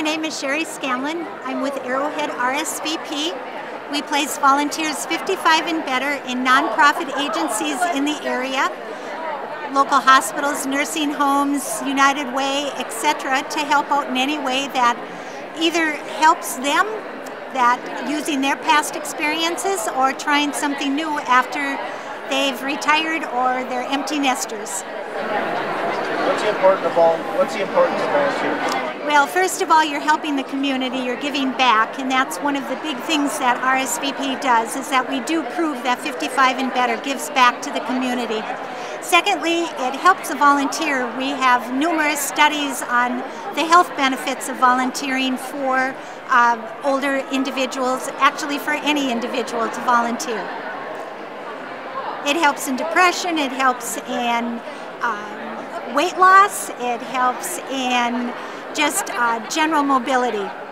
my name is Sherry Scanlon. I'm with Arrowhead RSVP. We place volunteers 55 and better in nonprofit agencies in the area, local hospitals, nursing homes, United Way, etc., to help out in any way that either helps them that using their past experiences or trying something new after they've retired or they're empty nesters. What's the importance of all, what's the importance of volunteering? Well, first of all, you're helping the community, you're giving back, and that's one of the big things that RSVP does is that we do prove that 55 and better gives back to the community. Secondly, it helps a volunteer. We have numerous studies on the health benefits of volunteering for uh, older individuals, actually for any individual to volunteer. It helps in depression, it helps in um, weight loss, it helps in just uh, general mobility.